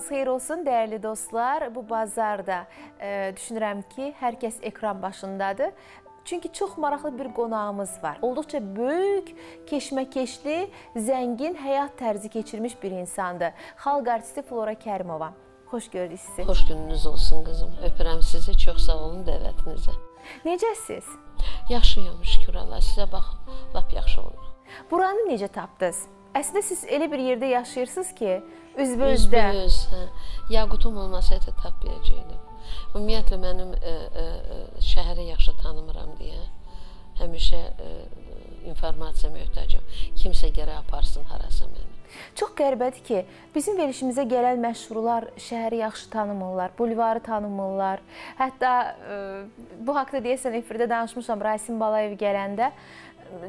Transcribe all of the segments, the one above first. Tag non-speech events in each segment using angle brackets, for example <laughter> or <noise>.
Sabahınız xeyir olsun dəyərli dostlar. Bu bazarda e, düşünürəm ki, hər kəs ekran başındadır. Çünki çox maraqlı bir qonağımız var. Olduqca böyük, keşməkeşli, zəngin həyat tərzi keçirmiş bir insandır. Xalq artisti Flora Kərimova. Xoş gördük sizi. Xoş gününüz olsun qızım. Öpürəm sizi. Çox sağ olun dəvətinizə. Necəsiz? Yaxşıyam şükür Allah. Sizə bax, lap yaxşı olur. Buranı necə tapdınız? Əslində siz elə bir yerdə yaşayırsınız ki, üzbözdə. Üzbəüz, hə. Yaqutum olmasaydı tapmayacaqdım. Ümumiyyətlə mənim ə, ə, şəhəri yaxşı tanımıram deyə həmişə ə, informasiya möhtacam. Kimsə gərək aparsın harasa məni. Çox qəribədir ki, bizim verilişimizə gələn məşhurlar şəhəri yaxşı tanımırlar, bulvarı tanımırlar. Hətta ə, bu haqqda deyəsən efirdə danışmışam Rasim Balayev gələndə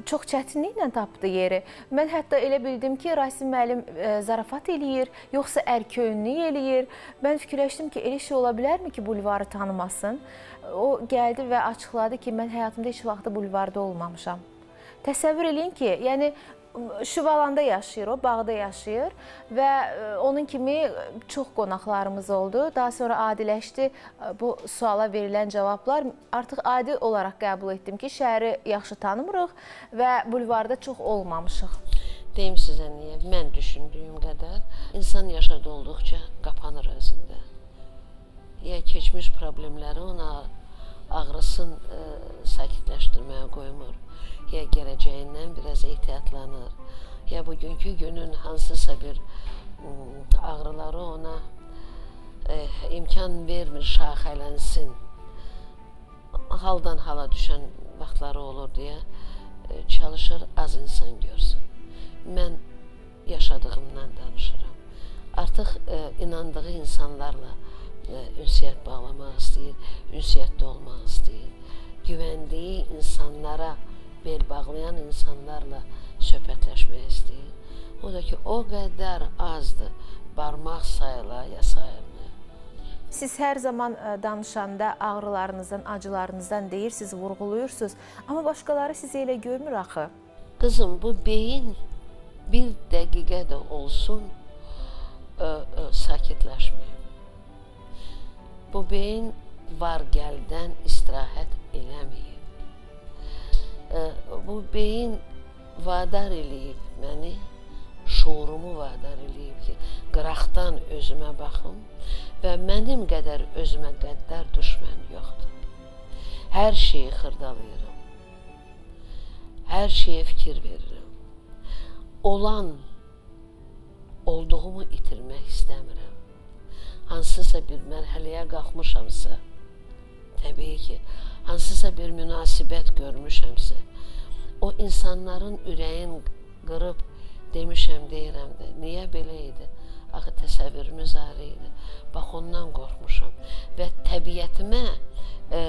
çox çətinliklə tapdı yeri. Mən hətta elə bildim ki, Rasim müəllim ə, zarafat eləyir, yoxsa ərköyünlük eləyir. Mən fikirləşdim ki, elə şey ola bilərmi ki, bulvarı tanımasın? O gəldi və açıqladı ki, mən həyatımda heç vaxt bulvarda olmamışam. Təsəvvür eləyin ki, yəni Şüvalanda yaşayır, o bağda yaşayır və onun kimi çox qonaqlarımız oldu. Daha sonra adiləşdi bu suala verilən cavablar. Artıq adi olaraq qəbul etdim ki, şəhəri yaxşı tanımırıq və bulvarda çox olmamışıq. Deyim sizə niyə? Mən düşündüyüm qədər insan yaşadı olduqca qapanır özündə. Ya keçmiş problemləri ona ağrısın ə, sakitləşdirməyə qoymur ya gələcəyindən biraz ehtiyatlanır, ya bugünkü günün hansısa bir ağrıları ona e, imkan vermir şaxələnsin. Haldan hala düşən vaxtları olur deyə e, çalışır az insan görsün. Mən yaşadığımdan danışıram. Artıq e, inandığı insanlarla e, ünsiyyət bağlamaq istəyir, ünsiyyətdə olmaq istəyir. Güvəndiyi insanlara bel bağlayan insanlarla söhbətləşmək istəyir. O da ki, o qədər azdır. Barmaq sayıla ya sayılmır. Siz hər zaman danışanda ağrılarınızdan, acılarınızdan deyirsiniz, vurğuluyursunuz. Amma başqaları sizi elə görmür axı. Qızım, bu beyin bir dəqiqə də olsun ə, ə, sakitləşmir. Bu beyin var gəldən istirahət eləmir bu beyin vadar eləyib məni, şuurumu vadar eləyib ki, qıraqdan özümə baxım və mənim qədər özümə qəddar düşmən yoxdur. Hər şeyi xırdalayıram. Hər şeyə fikir verirəm. Olan olduğumu itirmək istəmirəm. Hansısa bir mərhələyə qalxmışamsa, təbii ki, hansısa bir münasibət görmüşəmsə, o insanların ürəyin qırıb demişəm, deyirəm də, niyə belə idi? Axı təsəvvürümüz ayrı idi. Bax ondan qorxmuşam və təbiətimə e,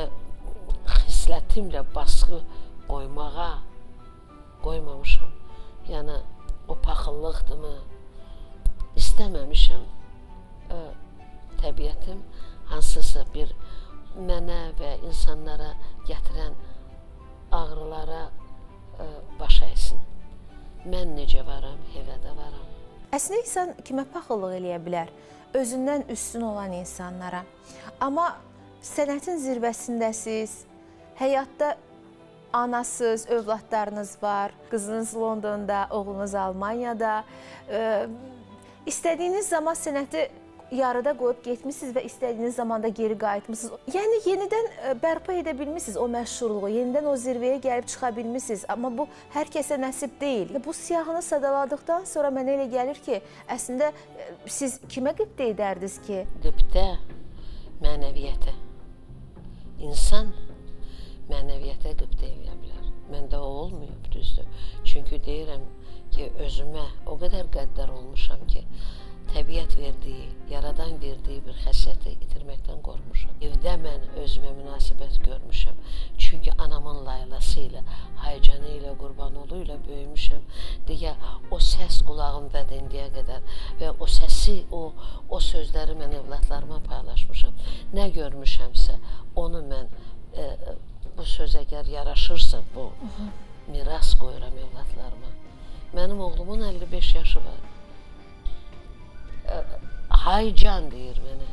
xislətimlə basqı qoymağa qoymamışam. Yəni o paxıllıqdırmı? İstəməmişəm. E, təbiətim hansısa bir mənə və insanlara gətirən ağrılara ə, baş əysin. Mən necə varam, elə də varam. Əslində insan kimə paxıllıq eləyə bilər? Özündən üstün olan insanlara. Amma sənətin zirvəsindəsiz, həyatda anasız, övladlarınız var, qızınız Londonda, oğlunuz Almaniyada. Ə, istədiyiniz zaman sənəti yarıda qoyub getmisiniz və istədiyiniz zamanda geri qayıtmısınız. Yəni yenidən e, bərpa edə bilmisiniz o məşhurluğu, yenidən o zirvəyə gəlib çıxa bilmisiniz. Amma bu hər kəsə nəsib deyil. Bu siyahını sadaladıqdan sonra mənə elə gəlir ki, əslində e, siz kimə qibdə edərdiniz ki? Qibdə mənəviyyətə. İnsan mənəviyyətə qibdə eləyə bilər. Məndə o olmayıb, düzdür. Çünki deyirəm ki, özümə o qədər qəddar olmuşam ki, təbiət verdiyi, yaradan verdiyi bir xəssiyyəti itirməkdən qorxmuşam. Evdə mən özümə münasibət görmüşəm. Çünki anamın laylası ilə, haycanı ilə, qurbanoğlu ilə böyümüşəm. Deyə o səs qulağımdadır indiyə qədər və o səsi, o o sözləri mən övladlarıma paylaşmışam. Nə görmüşəmsə, onu mən e, bu söz əgər yaraşırsa bu miras qoyuram övladlarıma. Mənim oğlumun 55 yaşı var hay can deyir mənə.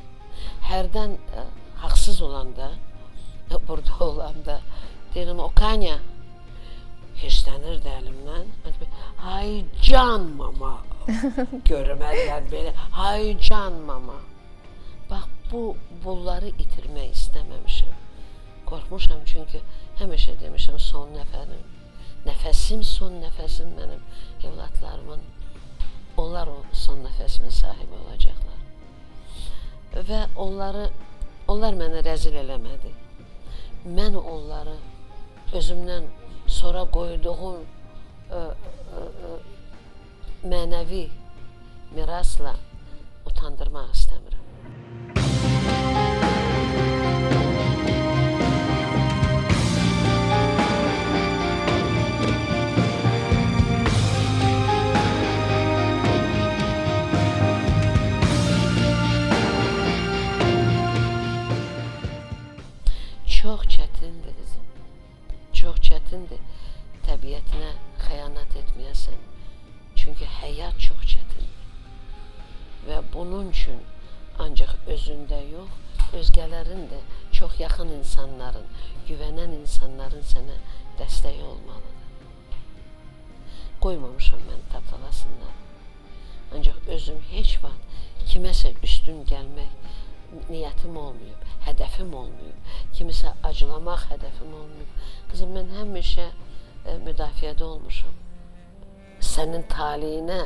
Hərdən ə, haqsız olanda, ə, burada <laughs> olanda deyirəm o Kanya hirslənirdi əlimdən. Hay can mama. <laughs> Görmədilər belə. Hay can mama. Bax bu bunları itirmək istəməmişəm. Qorxmuşam çünki həmişə demişəm son nəfərim. Nəfəsim son nəfəsim mənim evlatlarımın. Onlar o son nəfəsimin sahibi olacaqlar. Və onları onlar məni rəzil eləmədi. Mən onları özümdən sonra qoyduğum ə, ə, ə, mənəvi mirasla utandırmaq istəmirəm. Çox çətindir təbiətinə xəyanət etməyəsən. Çünki həyat çox çətindir. Və bunun üçün ancaq özündə yox, özgələrin də çox yaxın insanların, güvənən insanların sənə dəstəyi olmalıdır. Qoymamışam mən tapdalasınlar. Ancaq özüm heç vaxt kiməsə üstün gəlmək niyyətim olmayıb, hədəfim olmayıb. Kimisə acılamaq hədəfim olmayıb. Qızım mən həmişə e, müdafiədə olmuşam. Sənin taleyinə,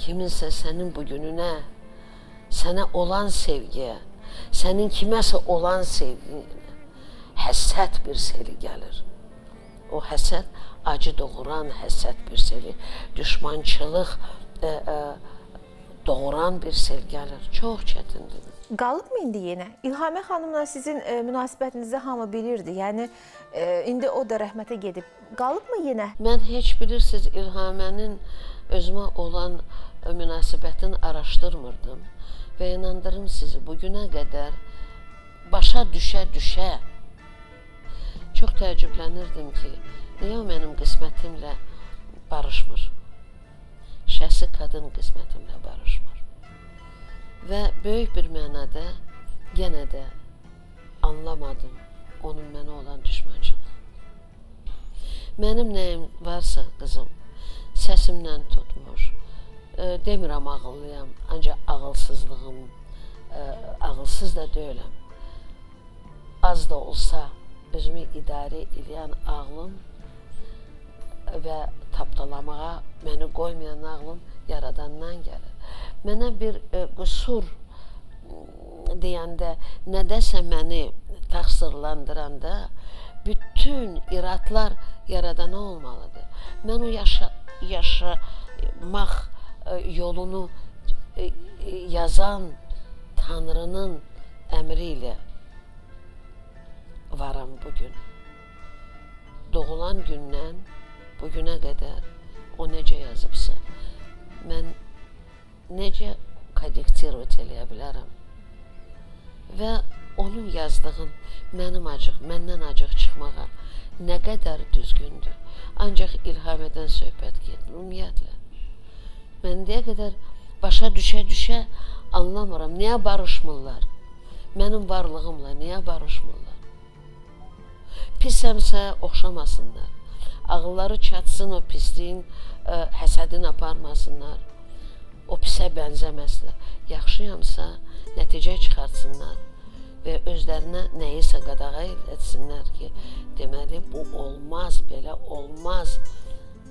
kiminsə sənin bu gününə, sənə olan sevgiyə, sənin kiməsə olan sevgiyinə həsəd bir seli gəlir. O həsəd acı doğuran həsəd bir seli, düşmançılıq ə, ə, doğuran bir sel gəlir. Çox çətindir. Qalıbmı indi yenə? İlhamə xanımla sizin e, münasibətinizi hamı bilirdi. Yəni e, indi o da rəhmətə gedib. Qalıbmı yenə? Mən heç bilirsiniz İlhamənin özümə olan ə, münasibətini araşdırmırdım və inandırım sizi bu günə qədər başa düşə-düşə çox təəccüblənirdim ki, niyə o mənim qismətimlə barışmır? Şəxsi qadın qismətimlə barışmır. Və böyük bir mənada yenə də anlamadım onun mənə olan düşmənçiliyi. Mənim nəyim varsa qızım, səsimlə tutmur. E, demirəm ağıllıyam, ancaq ağılsızlığım, e, ağılsız da deyiləm. Az da olsa özümü idarə edən ağlım və tapdalamağa məni qoymayan ağlım yaradandan gəlir. Mənə bir e, qüsur deyəndə, nədəsə məni təqsirləndərəndə bütün iradlar yaradana olmalıdır. Mən o yaşa yaşamaq e, yolunu e, yazan Tanrının əmri ilə varam bu gün. Doğulan gündən bu günə qədər o necə yazıbsa, mən necə kodektiruot eləyə bilərəm? Və onun yazdığın mənim acıq, məndən acıq çıxmağa nə qədər düzgündür. Ancaq ilham edən söhbət gedir, ümumiyyətlə. Mən deyə qədər başa düşə-düşə anlamıram, niyə barışmırlar? Mənim varlığımla niyə barışmırlar? Pisəmsə oxşamasınlar. Ağılları çatsın o pisliyin ə, həsədini aparmasınlar o pisə bənzəməsinlər. Yaxşıyamsa nəticə çıxartsınlar və özlərinə nəyisə qadağa etsinlər ki, deməli bu olmaz, belə olmaz.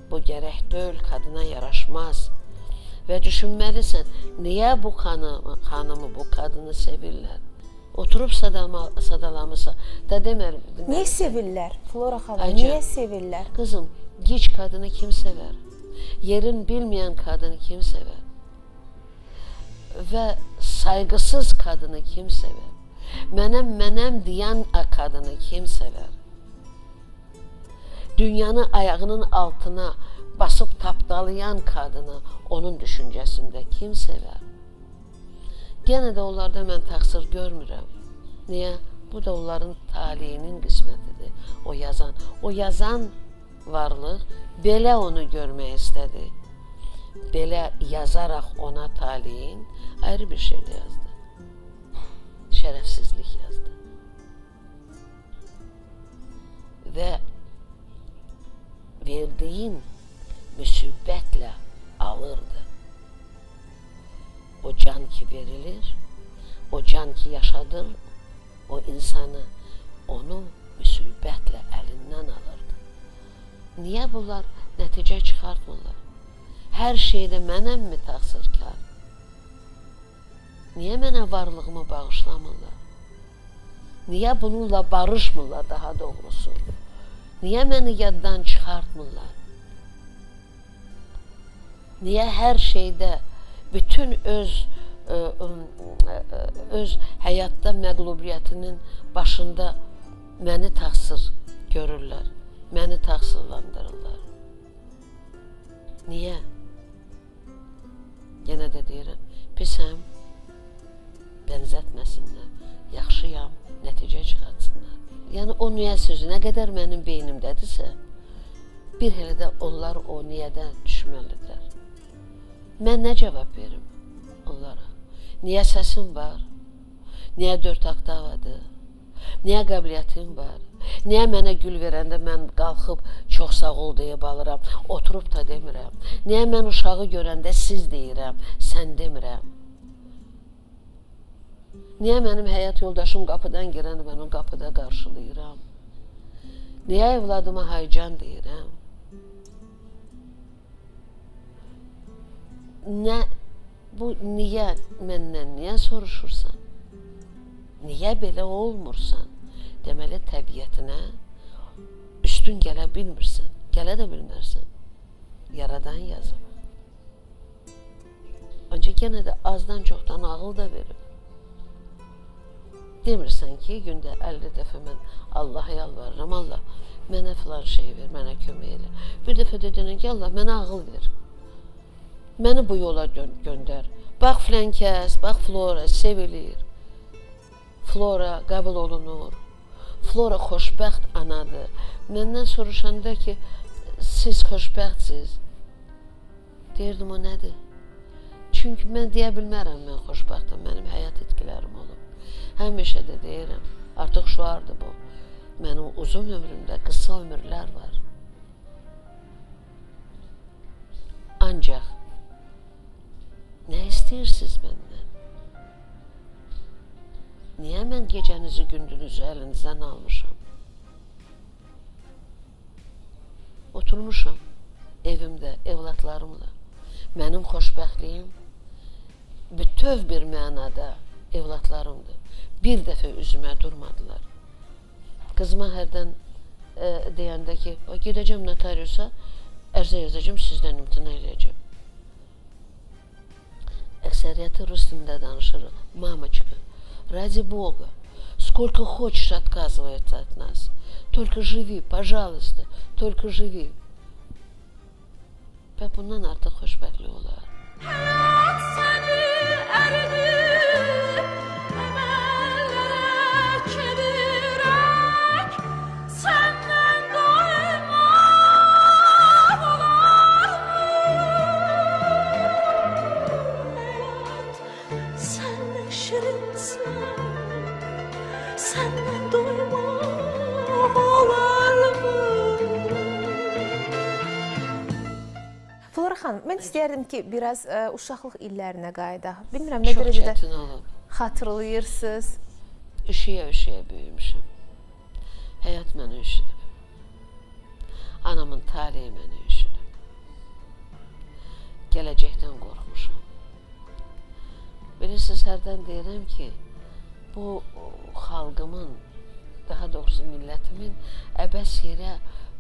Bu gərək deyil, qadına yaraşmaz. Və düşünməlisən, niyə bu xanımı, xanımı, bu qadını sevirlər? Oturub sadalama, sadalamısa da deməli. Niyə sevirlər? Flora xanım, Acı. niyə sevirlər? Qızım, gic qadını kim sevər? Yerin bilməyən qadını kim sevər? Və sayğısız qadını kim sevər? Mənəm, mənəm deyən qadını kim sevər? Dünyanı ayağının altına basıb tapdalayan qadını onun düşüncəsində kim sevər? Yenə də onlarda mən təqsir görmürəm. Niyə? Bu da onların taleyinin qismətidir. O yazan, o yazan varlıq belə onu görmək istədi. Belə yazaraq ona taliyin ayrı bir şey də yazdı. Şərəfsizlik yazdı. Və verdiyin müsibətlə alırdı. O can ki verilir, o can ki yaşadır, o insanı onu müsibətlə əlindən alırdı. Niyə bunlar nəticə çıxartmırlar? Hər şeydə mənəmmi təqsirkar? Niyə mənə varlığımı bağışlamırlar? Niyə bununla barışmırlar daha doğrusu? Niyə məni yaddan çıxartmırlar? Niyə hər şeydə bütün öz ə, ə, öz həyatda məğlubiyyətinin başında məni təqsir görürlər, məni təqsirləndirirlər? Niyə? Yenə də deyirəm, pisəm, bənzətməsinlər, yaxşıyam, nəticə çıxartsınlar. Yəni o niyə sözü nə qədər mənim beynimdədirsə, bir hələ də onlar o niyədən düşməlidirlər. Mən nə cavab verim onlara? Niyə səsim var? Niyə dörd oktavadır? Niyə qabiliyyətim var? Niyə mənə gül verəndə mən qalxıb çox sağ ol deyib alıram, oturub da demirəm. Niyə mən uşağı görəndə siz deyirəm, sən demirəm. Niyə mənim həyat yoldaşım qapıdan girəndə mən onu qapıda qarşılayıram? Niyə evladıma haycan deyirəm? Nə bu niyə məndən niyə soruşursan? Niyə belə olmursan? Deməli təbiətinə üstün gələ bilmirsən, gələ də bilmərsən. Yaradan yazıb. Ancaq yenə də azdan çoxdan ağıl da verir. Demirsən ki, gündə 50 dəfə mən Allaha yalvarıram, Allah mənə filan şey ver, mənə kömək elə. Bir dəfə də deyən ki, Allah mənə ağıl ver. Məni bu yola gö göndər. Bax filan kəs, bax Flora sevilir. Flora qəbul olunur. Flora xoşbəxt anadır. Məndən soruşanda ki, siz xoşbəxtsiz. Deyirdim o nədir? Çünki mən deyə bilmərəm mən xoşbəxtəm. Mənim həyat itkilərim olub. Həmişə də deyirəm, artıq şuardır bu. Mənim uzun ömrümdə qısa ömürlər var. Ancaq nə istəyirsiniz məndən? Niyə mən gecənizi, gündüzünüzü əlinizdən almışam? Oturmuşam evimdə, evlatlarımla. Mənim xoşbəxtliyim bütöv bir mənada evlatlarımdır. Bir dəfə üzümə durmadılar. Qızıma hərdən e, deyəndə ki, gedəcəm notariusa, ərzə yazacağım, sizdən imtina edəcəm. Əksəriyyəti rus dilində danışır, mamaçka. Ради Бога, сколько хочешь отказывается от нас. Только живи, пожалуйста, только живi. Və bundan artıq xoşbəxtlik olar. Xanım, mən istəyərdim ki, biraz ə, uşaqlıq illərinə qayıdaq. Bilmirəm nə dərəcədə xatırlayırsınız. Üşüyə-üşüyə böyümüşəm. Həyat məni üşüdüb. Anamın taleyi məni üşüdüb. Gələcəkdən qorxmuşam. Bilirsiniz, hərdən deyirəm ki, bu xalqımın, daha doğrusu millətimin əbəs yerə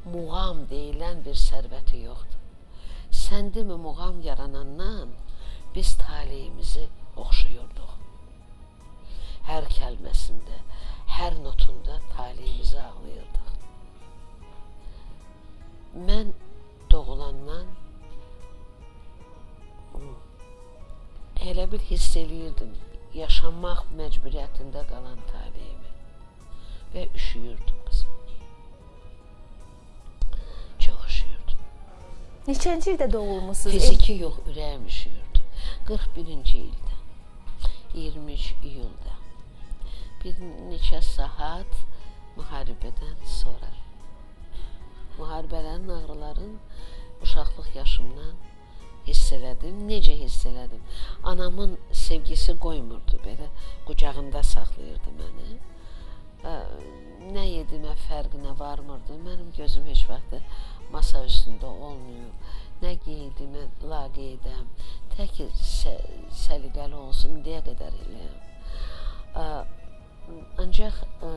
muğam deyilən bir sərvəti yoxdur. Sən demə muğam yaranandan biz taleyimizi oxşuyurduq. Hər kəlməsində, hər notunda taleyimizi ağlayırdıq. Mən doğulandan elə bir hiss eləyirdim yaşamaq məcburiyyətində qalan taleyimi və üşüyürdüm Neçənci ildə doğulmusunuz? Fiziki yox, ürəyim üşüyürdü. 41-ci ildə. 23 iyulda. Bir neçə saat müharibədən sonra. Müharibələrin ağrıların uşaqlıq yaşımdan hiss elədim. Necə hiss elədim? Anamın sevgisi qoymurdu belə qucağında saxlayırdı məni. Ə, Nə yedimə fərqinə varmırdı. Mənim gözüm heç vaxt masa üstündə olmayıb. Nə geydimə laqeydəm. Tək sə səliqəli olsun, indiyə qədər eləyəm. Ancaq ə,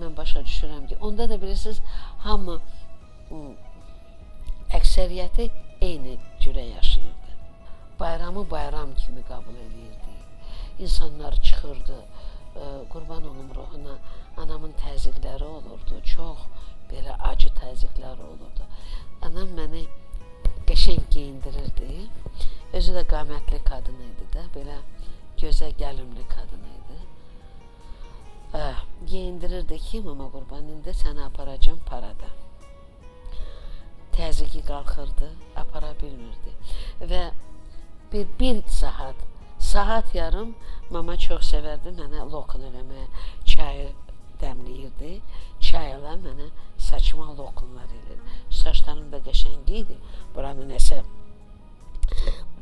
mən başa düşürəm ki, onda da bilirsiniz, hamı ə, əksəriyyəti eyni cürə yaşayırdı. Bayramı bayram kimi qəbul edirdi. İnsanlar çıxırdı, ə, qurban olum ruhuna, anamın təzyiqləri olurdu, çox belə acı təzyiqlər olurdu. Anam məni qəşəng geyindirirdi. Özü də qamətli qadın idi də, belə gözə gəlimli qadın idi. Ə, geyindirirdi ki, mama qurban indi səni aparacam parada. Təzyiqi qalxırdı, apara bilmirdi. Və bir, bir saat, saat yarım mama çox sevərdi mənə lokun eləməyə, çayı dəmləyirdi, çayla mənə saçma lokunlar edirdi. Saçlarım da qəşəng idi, buranı nəsə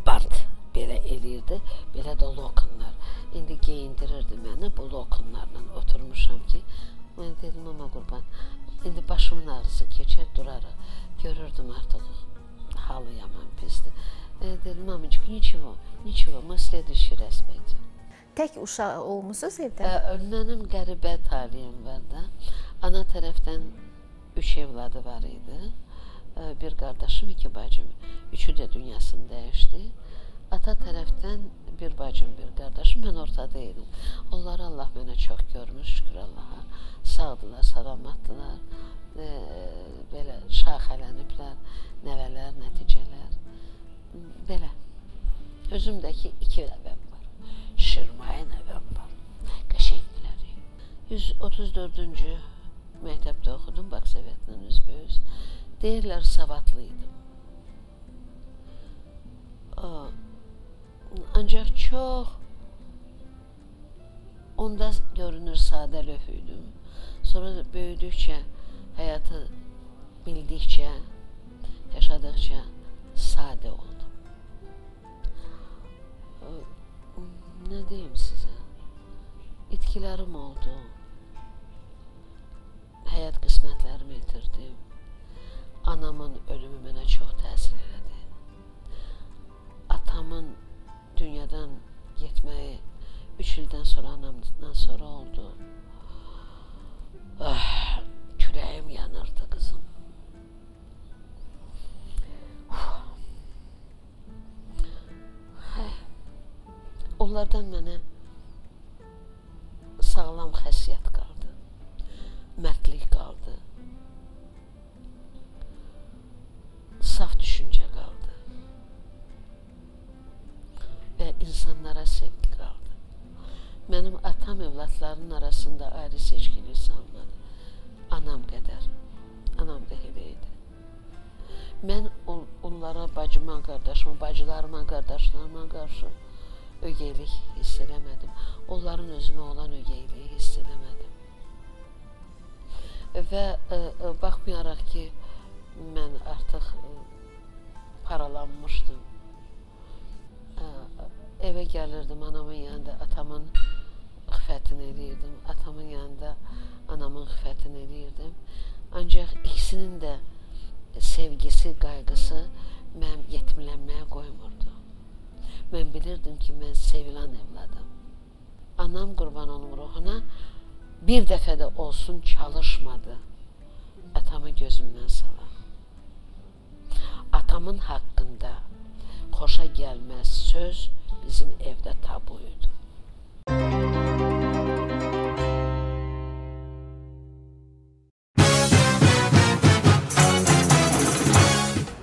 bant belə eləyirdi, belə də lokunlar. İndi geyindirirdi məni bu lokunlarla oturmuşam ki, mən dedim, mama qurban, indi başımın ağrısı keçər, durarıq. Görürdüm artıq halı yaman pisdir. E, dedim, mamacık, ничего, ничего, мы в следующий раз пойдем. Tək uşaq olmusunuz evdə? Ə, mənim qəribə taliyim var da. Ana tərəfdən üç evladı var idi. Ə, bir qardaşım, iki bacım. Üçü də dünyasını dəyişdi. Ata tərəfdən bir bacım, bir qardaşım, mən ortada idim. Onları Allah mənə çox görmüş, şükür Allaha. Sağdılar, salamatdılar. E, belə şaxələniblər, nəvələr, nəticələr. Belə. Özümdəki iki nəvəm var. Şirmaya nəvəm var. Qəşəngləri. 134-cü məktəbdə oxudum, Baksovetlə üzbəüz. Deyirlər savadlı idim. Ancaq çox onda görünür sadə löf idim. Sonra böyüdükcə, həyatı bildikcə, yaşadıkca sadə oldum. Ə, Nə deyim sizə? İtkilərim oldu. Həyat qismətlərimi itirdim. Anamın ölümü mənə çox təsir elədi. Atamın dünyadan getməyi 3 ildən sonra anamdan sonra oldu. Ah, kürəyim yanırdı qızım. Onlardan mənə sağlam xəsiyyət qaldı. Mərdlik qaldı. Saf düşüncə qaldı. Və insanlara sevgi qaldı. Mənim atam övladlarının arasında ayrı seçkilik salmadı. Anam qədər. Anam da elə idi. Mən on, onlara, bacıma, qardaşıma, bacılarıma, qardaşlarıma qarşı ögeylik hiss eləmədim. Onların özümə olan ögeyliyi hiss eləmədim. Və ə, ə, baxmayaraq ki, mən artıq ə, paralanmışdım. Ə, evə gəlirdim anamın yanında, atamın xiffətini eləyirdim. Atamın yanında anamın xiffətini eləyirdim. Ancaq ikisinin də sevgisi, qayğısı mənim yetimlənməyə qoymurdu. Mən bilirdim ki, mən sevilən evladım. Anam qurban olum ruhuna bir dəfə də olsun çalışmadı. Atamı gözümdən salan. Atamın haqqında xoşa gəlməz söz bizim evdə tabu idi.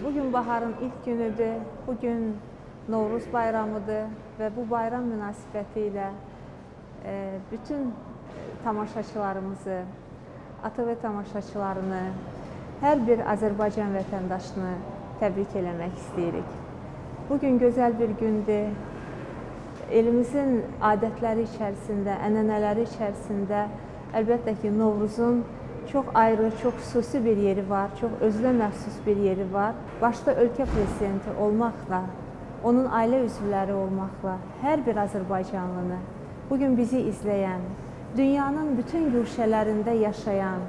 Bugün baharın ilk günüdür. Bugün Novruz bayramıdır və bu bayram münasibətilə e, bütün tamaşaçılarımızı, ATV tamaşaçılarını, hər bir Azərbaycan vətəndaşını təbrik eləmək istəyirik. Bu gün gözəl bir gündür. Elimizin adətləri içərisində, ənənələri içərisində əlbəttə ki, Novruzun çox ayrı, çox xüsusi bir yeri var, çox özünə məxsus bir yeri var. Başda ölkə prezidenti olmaqla, onun ailə üzvləri olmaqla hər bir azərbaycanlını bu gün bizi izləyən, dünyanın bütün güşələrində yaşayan,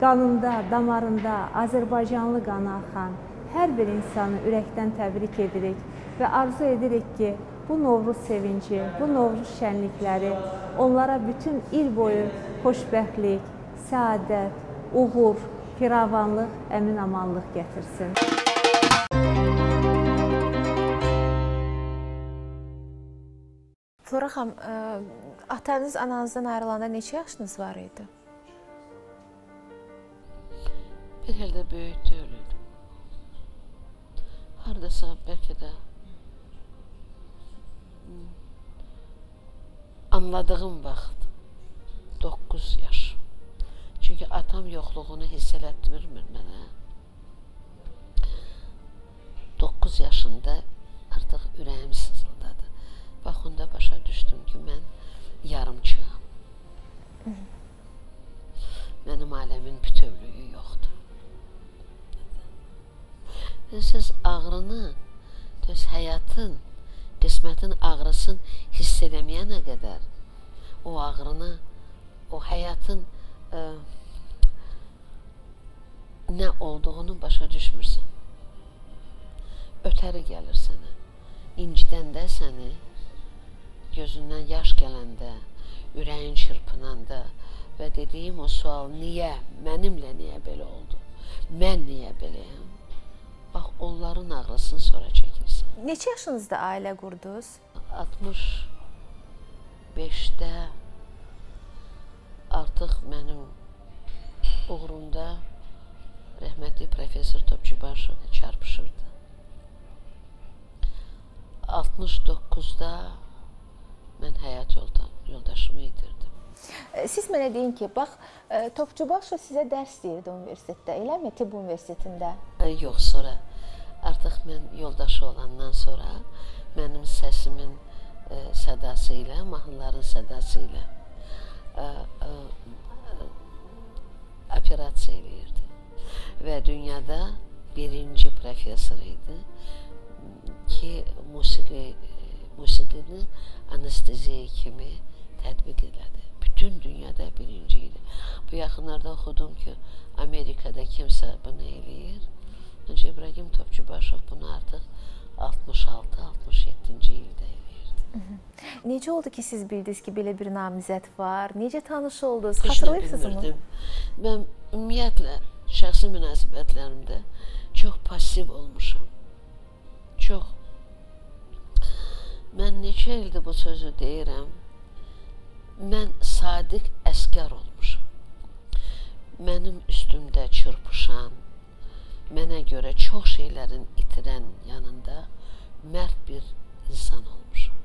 qanında, damarında Azərbaycanlı qanı axan hər bir insanı ürəkdən təbrik edirik və arzu edirik ki, bu Novruz sevinci, bu Novruz şənlikləri onlara bütün il boyu xoşbəxtlik, səadət, uğur, firavanlıq, əmin-amanlıq gətirsin. Flora xanım, atanız ananızdan ayrılanda neçə yaşınız var idi? Bir el də böyük deyil idi. Hardasa bəlkə də anladığım vaxt 9 yaş. Çünki atam yoxluğunu hiss elətdirmir mənə. 9 yaşında Siz ağrını, öz həyatın, qismətin ağrısını hiss eləməyənə qədər o ağrını, o həyatın ə, nə olduğunu başa düşmürsən. Ötəri gəlir sənə. İncitəndə səni, gözündən yaş gələndə, ürəyin çırpınanda və dediyim o sual niyə, mənimlə niyə belə oldu? Mən niyə beləyəm? Bax, onların ağrısını sonra çəkirsən. Neçə yaşınızda ailə qurdunuz? 65-də artıq mənim uğrumda rəhmətli professor Topçubaşov çarpışırdı. 69-da mən həyat yoldaşımı itirdim. Siz mənə deyin ki, bax Topçubaşov sizə dərs deyirdi universitetdə, eləmi? Tibb universitetində? Yox, sonra artıq mən yoldaşı olandan sonra mənim səsimin ə, sədası ilə, mahnıların sədası ilə ə, ə, operasiya eləyirdi. Və dünyada birinci professor idi ki, musiqi musiqini anesteziya kimi tətbiq elədi. Bütün dünyada birinci idi. Bu yaxınlarda oxudum ki, Amerikada kimsə bunu eləyir. Ancaq İbrahim Topçubaşov bunu artıq 66-67-ci ildə eləyirdi. Necə oldu ki, siz bildiniz ki, belə bir namizəd var? Necə tanış oldunuz? Xatırlayırsınızmı? Mən ümumiyyətlə şəxsi münasibətlərimdə çox passiv olmuşam. Çox. Mən neçə ildir bu sözü deyirəm. Mən sadiq əskər olmuşam. Mənim üstümdə çırpışan, mənə görə çox şeylərin itirən yanında mərd bir insan olmuşam.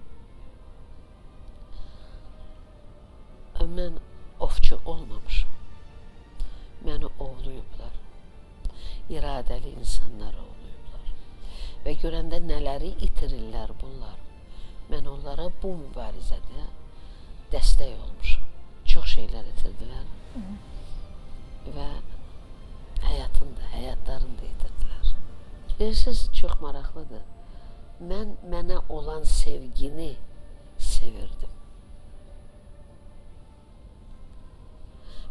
Mən ovçu olmamışam. Məni ovluyublar. İradəli insanlar ovluyublar. Və görəndə nələri itirirlər bunlar. Mən onlara bu mübarizədə dəstək olmuşam. Çox şeylər itirdilər. Və həyatını da, həyatlarını da itirdilər. Bilirsiniz, çox maraqlıdır. Mən mənə olan sevgini sevirdim.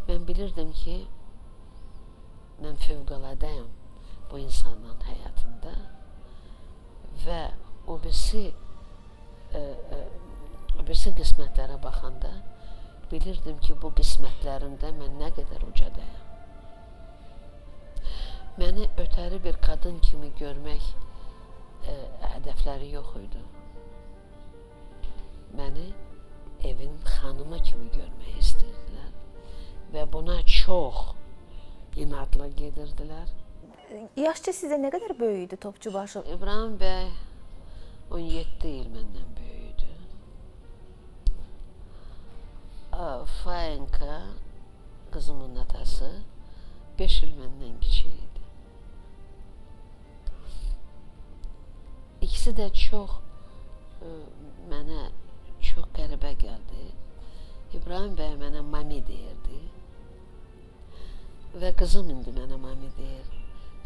Mən bilirdim ki, mən fövqəladəyəm bu insanın həyatında və o birisi ə, ə, o birisi qismətlərə baxanda bilirdim ki, bu qismətlərində mən nə qədər ucadayam. Məni ötəri bir qadın kimi görmək ə, hədəfləri yox idi. Məni evin xanımı kimi görmək istəyirdilər və buna çox inadla gedirdilər. Yaşca sizə nə qədər böyük idi Topçubaşov? İbrahim bəy 17 il məndən böyük idi. Fayenka qızımın atası 5 il məndən kiçik idi. İkisi də çox ə, mənə çox qəribə gəldi. İbrahim bəy mənə mami deyirdi. Və qızım indi mənə mami deyir.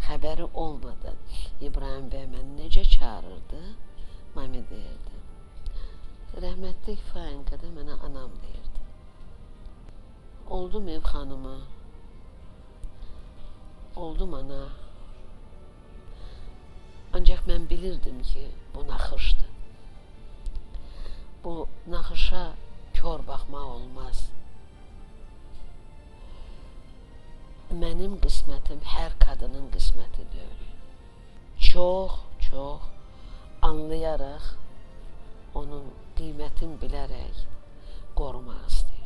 Xəbəri olmadan İbrahim bəy məni necə çağırırdı? Mami deyirdi. Rəhmətlik Fainka da mənə anam deyirdi. Oldum ev xanımı. Oldum ana. Ancaq mən bilirdim ki, bu naxışdır. Bu naxışa kör baxmaq olmaz. Mənim qismətim hər qadının qisməti deyil. Çox, çox anlayaraq onun qiymətini bilərək qorumaq istəyirdim.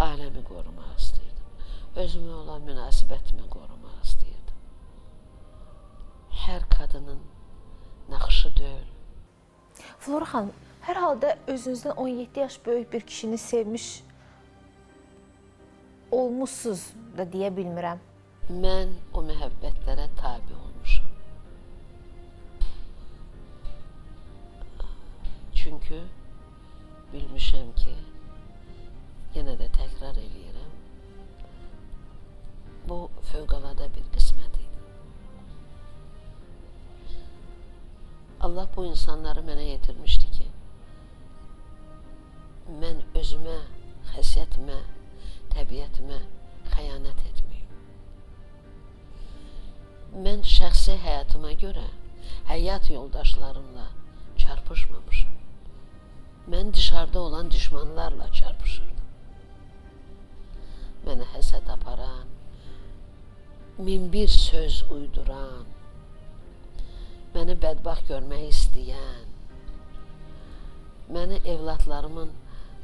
Ailəmi qorumaq istəyirdim. Özümə olan münasibətimi qorumaq istəyirdim. Hər qadının naxışı deyil. Flora xanım, hər halda özünüzdən 17 yaş böyük bir kişini sevmiş olmusunuz da deyə bilmirəm. Mən o məhəbbətlərə tabe olmuşam. Çünki bilmişəm ki, yenə də təkrar eləyirəm. Bu fövqəladə bir qismət idi. Allah bu insanları mənə yetirmişdi ki, mən özümə, xəsiyyətimə, təbiətimə xəyanət etməyim. Mən şəxsi həyatıma görə həyat yoldaşlarımla çarpışmamışam. Mən dışarıda olan düşmanlarla çarpışırdım. Mənə həsəd aparan, min bir söz uyduran, məni bədbaxt görmək istəyən, məni evladlarımın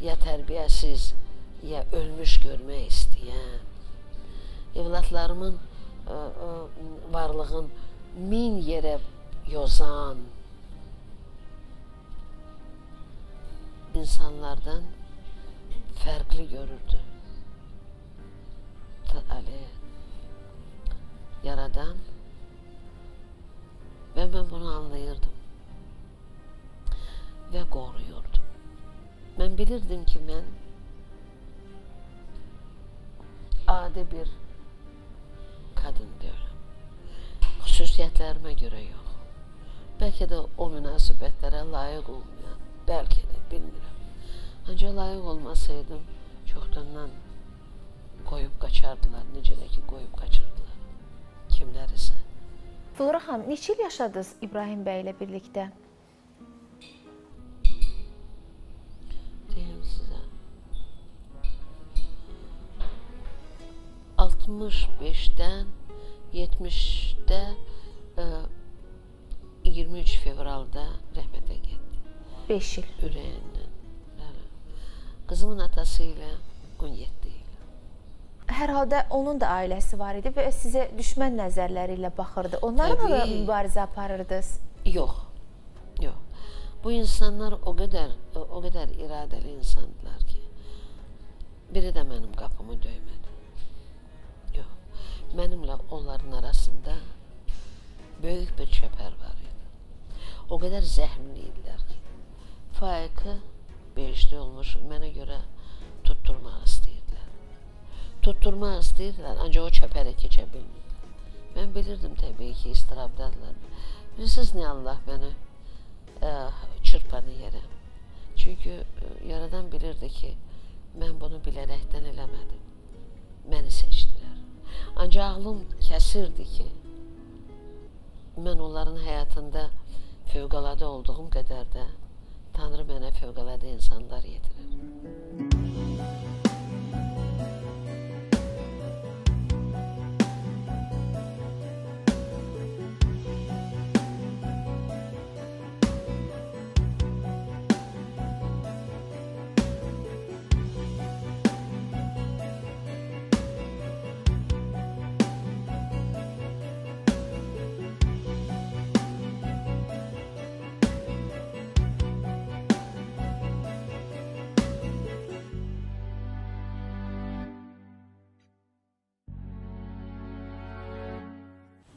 ya tərbiyəsiz, ya ölmüş görmək istəyən, evladlarımın ə, ə, varlığın min yerə yozan, insanlardan fərqli görürdü. Ali yaradan və mən bunu anlayırdım və qoruyurdum. Mən bilirdim ki, mən adi bir qadın deyiləm. Xüsusiyyətlərimə görə yox. Bəlkə də o münasibətlərə layiq olmayan, bəlkə də bilmirəm. Ancaq layiq olmasaydım, çoxdandan qoyub qaçardılar, necə də ki, qoyub qaçırdılar. Kimlər isə. Flora xanım, neçə il yaşadınız İbrahim bəy ilə birlikdə? Deyim sizə. 65-dən 70-də 23 fevralda rəhmətə getdi. 5 il. Ürəyindən. Bəli. Qızımın atası ilə 17 il. Hər halda onun da ailəsi var idi və sizə düşmən nəzərləri ilə baxırdı. Onlarla da mübarizə aparırdınız. Yox. Yox. Bu insanlar o qədər o qədər iradəli insandılar ki, biri də mənim qapımı döymədi. Yox. Mənimlə onların arasında böyük bir çəpər var idi. O qədər zəhmli idilər ki, Faikı beşli olmuş mənə görə tutturmaq istəyirdilər. Tutturmaq istəyirdilər, ancaq o çəpərə keçə bilmirdilər. Mən bilirdim təbii ki, istirabdadılar. Bilirsiniz nə Allah məni ə, çırpanı yerə. Çünki ə, yaradan bilirdi ki, mən bunu bilərəkdən eləmədim. Məni seçdilər. Ancaq ağlım kəsirdi ki, mən onların həyatında fövqəladə olduğum qədər də Tanrı mənə fövqəladə insanlar yetirir.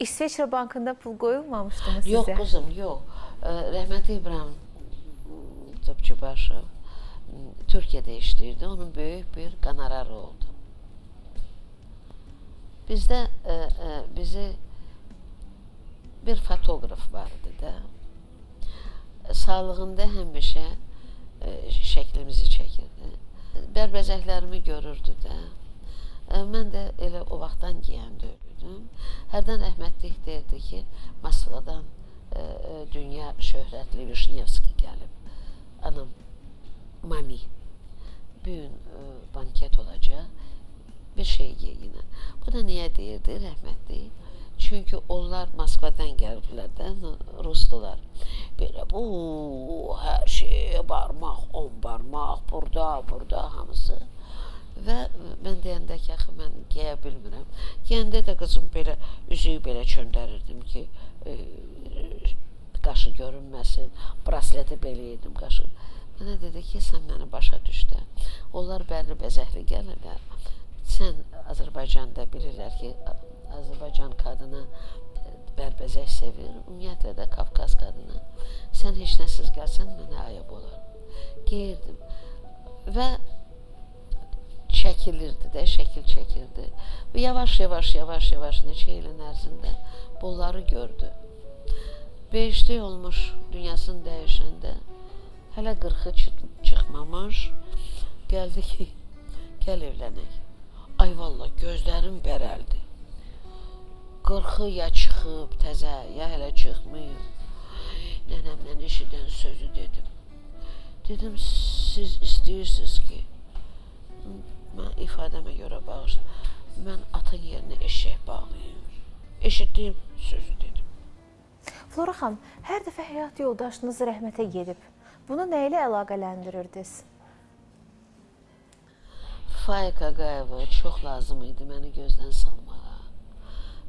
İsveçrə bankında pul qoyulmamışdımı sizə? Yox qızım, yox. Rəhmətli İbrahim Topçubaşov Türkiyədə işləyirdi. Onun böyük bir qonorarı oldu. Bizdə ə, ə, bizi bir fotoqraf var idi də. Sağlığında həmişə ə, şəklimizi çəkirdi. Bərbəzəklərimi görürdü də. Mən də elə o vaxtdan geyən dövrüdüm. Hərdən rəhmətlik deyirdi ki, Moskvadan dünya şöhrətli Vişnevski gəlib. Anam, mami, bir gün banket olacaq, bir şey yeyinə. Bu da niyə deyirdi rəhmətli? Çünki onlar Moskvadan gəliblər də, rusdular. Belə bu hər şey barmaq, on barmaq, burada, burada hamısı. Və mən deyəndə ki, axı mən geyə bilmirəm. Geyəndə də qızım belə üzüyü belə çöndərirdim ki, e, qaşı görünməsin. Brasleti belə yedim qaşı. Mənə dedi ki, sən məni başa düş də. Onlar bərli bəzəkli gəlirlər. Sən Azərbaycanda bilirlər ki, Azərbaycan qadını bərbəzək sevir. Ümumiyyətlə də Qafqaz qadını. Sən heç nəsiz gəlsən mənə ayıb olar. Geyirdim. Və çəkilirdi də, şəkil çəkirdi. Və yavaş-yavaş, yavaş-yavaş neçə ilin ərzində bunları gördü. Beşlik olmuş dünyasını dəyişəndə hələ 40-ı çıxmamış gəldi ki, gəl evlənək. Ay valla gözlərim bərəldi. 40-ı ya çıxıb təzə, ya hələ çıxmayıb. Nənəmlə eşidən sözü dedim. Dedim, siz istəyirsiniz ki, mən ifadəmə görə bağışla. Mən atın yerinə eşək bağlayım. Eşitdiyim sözü dedim. Flora xanım, hər dəfə həyat yoldaşınız rəhmətə gedib. Bunu nə ilə əlaqələndirirdiniz? Faik Ağayeva çox lazım idi məni gözdən salmağa.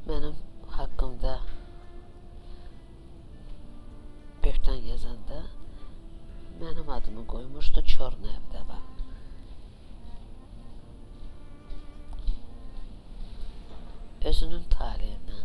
Mənim haqqımda böhtan yazanda mənim adımı qoymuşdu Çornevdəva. Özünün taleyinə.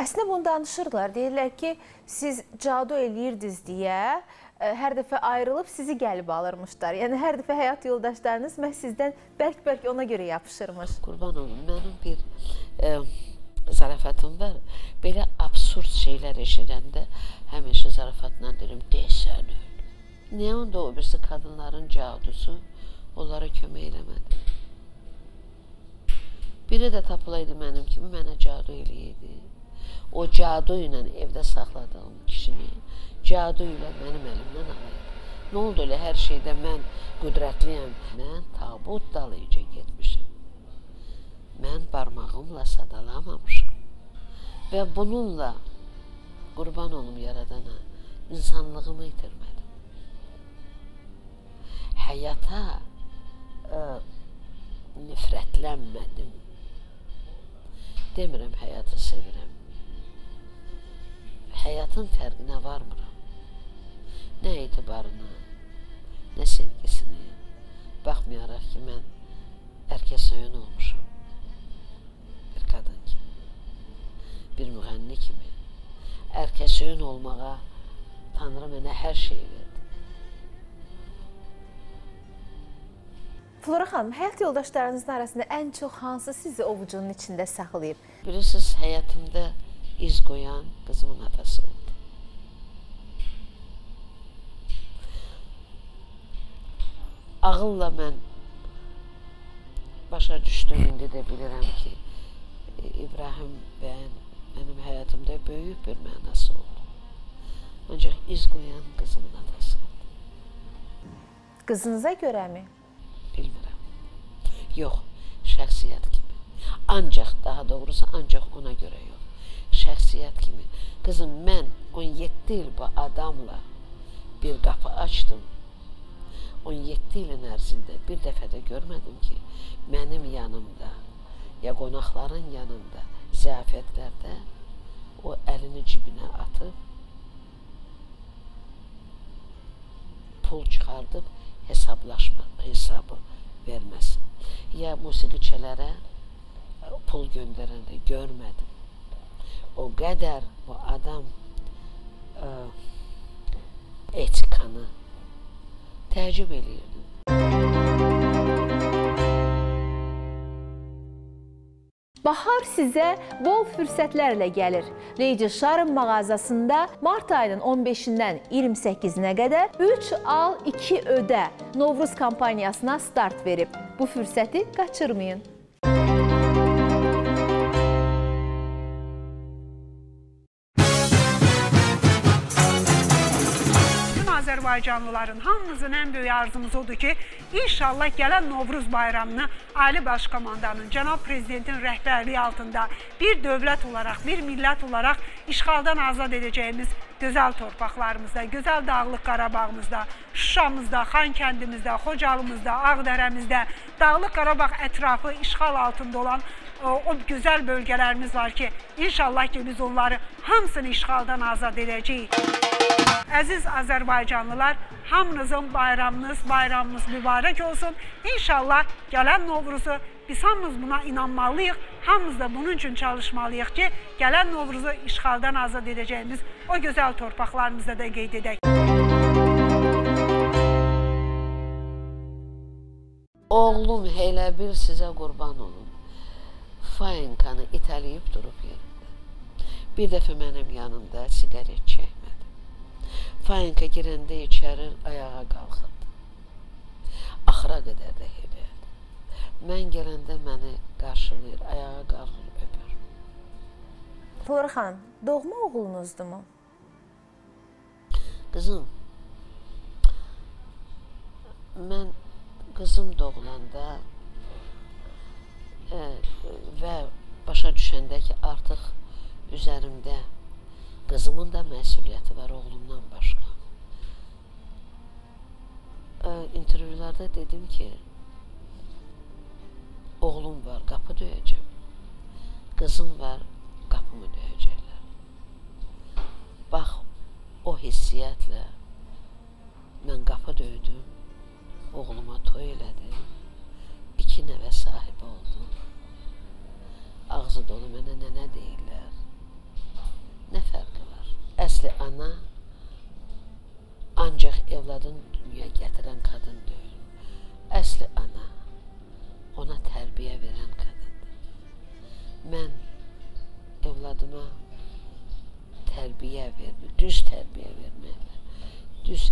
Əslində bunu danışırlar. Deyirlər ki, siz cadu eləyirdiniz deyə e, hər dəfə ayrılıb sizi gəlib alırmışlar. Yəni hər dəfə həyat yoldaşlarınız məhz sizdən bərk-bərk ona görə yapışırmış. Qurban olum, mənim bir e, zarafatım var. Belə absurd şeylər eşidəndə həmişə zarafatla deyirəm, desən öl. Niyə onda o birisi qadınların cadusu onlara kömək eləmədi? Biri də tapılaydı mənim kimi mənə cadu eləyirdi. O cadu ilə evdə saxladığım kişini cadu ilə mənim əlimdən alaydı. Nə oldu elə hər şeydə mən qüdrətliyəm. Mən tabut dalıca getmişəm. Mən barmağımla sadalamamışam. Və bununla qurban olum yaradana insanlığımı itirmədim. Həyata ə, nifrətlənmədim. Demirəm həyatı sevirəm. Həyatın fərqinə varmıram. Nə etibarını, nə sevgisini. Baxmayaraq ki, mən ərkəsöyün olmuşam. Bir qadın kimi, bir müğənni kimi. Ərkəsöyün olmağa Tanrı mənə hər şey verdi. Flora xanım, həyat yoldaşlarınızın arasında ən çox hansı sizi ovucunun içində saxlayıb? Bilirsiniz, həyatımda iz qoyan qızımın atası oldu. Ağılla mən başa düşdüm, indi də bilirəm ki, İbrahim bəyin mənim həyatımda böyük bir mənası oldu. Ancaq iz qoyan qızımın atası oldu. Qızınıza görəmi? Yox, şəxsiyyət kimi. Ancaq, daha doğrusu ancaq ona görə yox. Şəxsiyyət kimi. Qızım, mən 17 il bu adamla bir qapı açdım. 17 ilin ərzində bir dəfə də görmədim ki, mənim yanımda, ya qonaqların yanında, ziyafətlərdə o əlini cibinə atıb, pul çıxardıb hesablaşma hesabı verməsin. Ya musiqiçilərə pul göndərəndə görmədim. O qədər bu adam ə, etikanı təəccüb eləyirdim. Bahar sizə bol fürsətlərlə gəlir. Lady Sharon mağazasında mart ayının 15-dən 28-nə qədər 3 al 2 ödə Novruz kampaniyasına start verib. Bu fürsəti qaçırmayın. Azərbaycanlıların hamımızın ən böyük arzumuz odur ki, inşallah gələn Novruz bayramını Ali Baş Komandanın, Cənab Prezidentin rəhbərliyi altında bir dövlət olaraq, bir millət olaraq işğaldan azad edəcəyimiz gözəl torpaqlarımızda, gözəl Dağlıq Qarabağımızda, Şuşamızda, Xankəndimizdə, Xocalımızda, Ağdərəmizdə, Dağlıq Qarabağ ətrafı işğal altında olan o, o gözəl bölgələrimiz var ki, inşallah ki biz onları hamısını işğaldan azad edəcəyik. Əziz Azərbaycanlılar, hamınızın bayramınız, bayramınız mübarək olsun. İnşallah gələn Novruzu biz hamımız buna inanmalıyıq. Hamımız da bunun üçün çalışmalıyıq ki, gələn Novruzu işğaldan azad edəcəyimiz o gözəl torpaqlarımızda da qeyd edək. Oğlum elə bir sizə qurban olum. Fainkanı itələyib durub yerində. Bir dəfə mənim yanımda siqaret çəkmədi. Fainka girəndə içəri ayağa qalxırdı. Axıra qədər də elə. Mən gələndə məni qarşılayır, ayağa qalxır, öpür. Flora xanım, doğma oğlunuzdurmu? Qızım, mən qızım doğulanda ə, və başa düşəndə ki, artıq üzərimdə qızımın da məsuliyyəti var oğlumdan başqa. Ə, intervyularda dedim ki, oğlum var, qapı döyəcəm. Qızım var, qapımı döyəcəklər. Bax, o hissiyyətlə mən qapı döydüm, oğluma toy elədim, iki nəvə sahibi oldum. Ağzı dolu mənə nənə deyirlər. Nə fərqi var? Əsli ana ancaq evladın dünyaya gətirən qadın deyil. Əsli ana ona tərbiyə verən qadındır. Mən evladıma tərbiyə vermir, düz tərbiyə verməklə, düz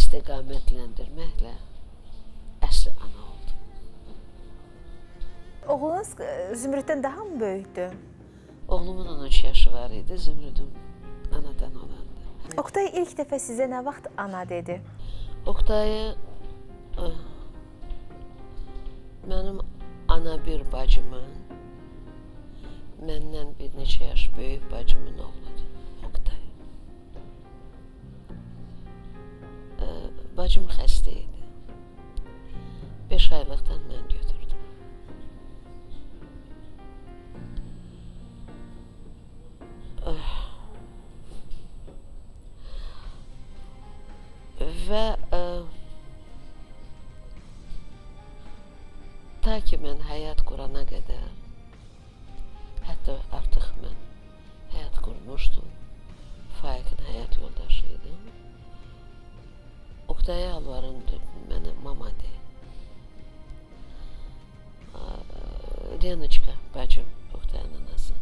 istiqamətləndirməklə əsli ana oldum. Oğlunuz e, Zümrüddən daha mı böyükdür? Oğlumun 13 yaşı var idi, Zümrüdüm anadan olandı. Oktay ilk dəfə sizə nə vaxt ana dedi? Oktayı mənim ana bir bacımın, məndən bir neçə yaş böyük bacımın oğludur. Oktay. Bacım xəstə idi. 5 aylıqdan mən götürdüm. və ə, e, ta ki mən həyat qurana qədər hətta artıq mən həyat qurmuşdum Faiqin həyat yoldaşı idim. Oqtay Alvarın mənə mama deyir Lenочka bacım Oqtayın anası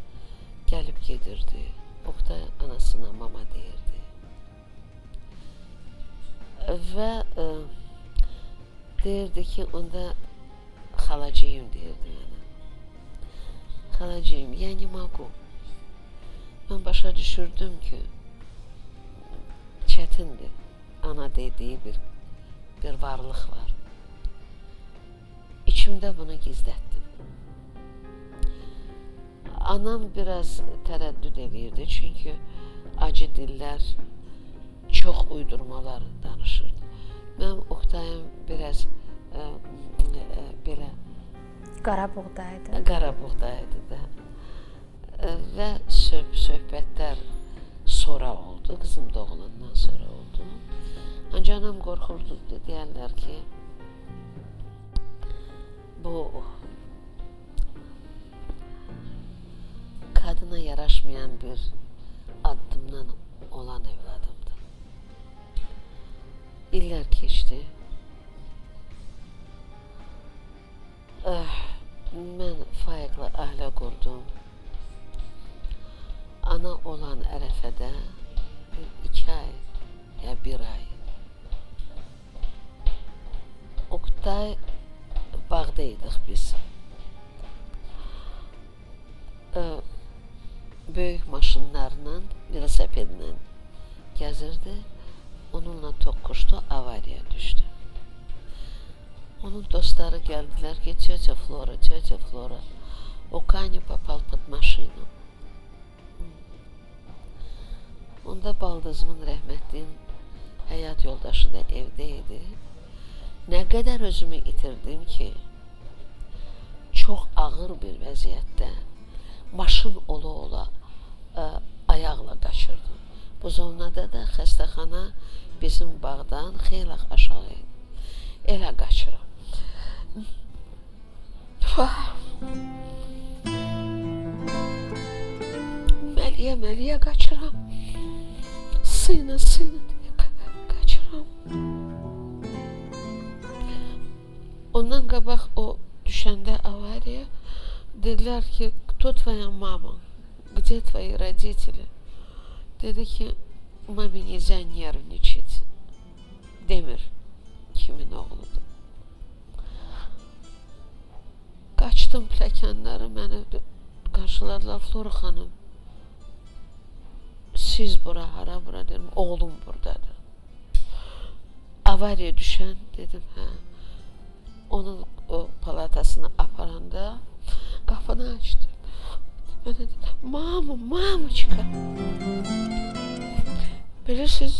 gəlib gedirdi. Oqtay anasına mama deyirdi və ə, deyirdi ki, onda xalacıyım deyirdi mənə. Xalacıyım, yəni maqo. Mən başa düşürdüm ki, çətindir. Ana dediyi bir bir varlıq var. İçimdə bunu gizlətdim. Anam biraz tərəddüd edirdi, çünki acı dillər çox uydurmalar danışırdı. Mən Oktayın biraz ə, ə, belə Qara buğdaydı. qara buğdaydı da. Və söh söhbətlər sonra oldu, qızım doğulandan sonra oldu. Ancaq anam qorxurdu, deyərlər ki, bu adına yaraşmayan bir addımdan olan evladımdır. İllər keçdi. Eh, mən faiqlə ailə qurdum. Ana olan ərəfədə iki ay ya bir ay Oktay bağdaydık biz. Ee, böyük maşınlarla, velosipedlə gəzirdi Onunla toqquşdu, avariya düşdü. Onun dostları geldiler ki, тетя Флора, тетя Флора, Окани попал под машину. Onda baldızımın rəhmətliyin həyat yoldaşı da evdə idi. Nə qədər özümü itirdim ki, çox ağır bir vəziyyətdə maşın ola ola ə, ayaqla qaçırdım. Bu zonada da xəstəxana bizim bağdan xeyli aşağı idi. Elə qaçıram. Vah! Məliyə, məliyə qaçıram. Sıyına, sıyına deyə qa- qaçıram. Ondan qabaq o düşəndə avariya dedilər ki, кто твоя мама? Где твои родители? Dedi ki, mami neden yarniçit? Demir kimin oğludur. Qaçdım pləkanları məni qarşıladılar Flora xanım. Siz bura, hara bura dedim, oğlum buradadır. Avariya düşən dedim, hə. Onun o palatasını aparanda qapını açdı. Mənə dedi, mama, mamaçka. Bilirsiniz,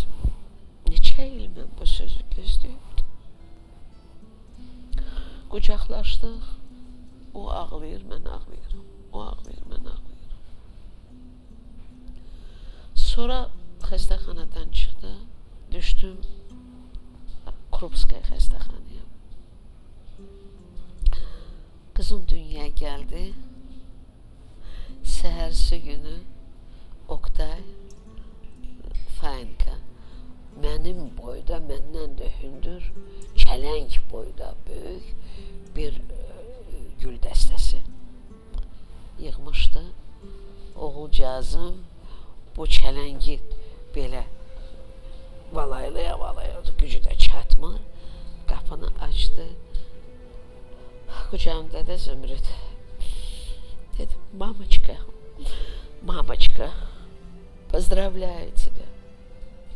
neçə il mən bu sözü gözləyirdim. Qucaqlaşdıq. O ağlayır, mən ağlayıram. O ağlayır, mən ağlayıram. Sonra xəstəxanadan çıxdı. Düşdüm Krupskaya xəstəxanaya. Qızım dünyaya gəldi. Səhərsi günü Oktay Fainka mənim boyda, məndən də hündür, çələng boyda böyük bir ə, gül dəstəsi yığmışdı. Oğulcağızım bu çələngi belə valaylaya valaylaya gücü də çatmır. Qapını açdı. Kucağımda da Zümrüt. Мамочка, мамочка, поздравляю тебя.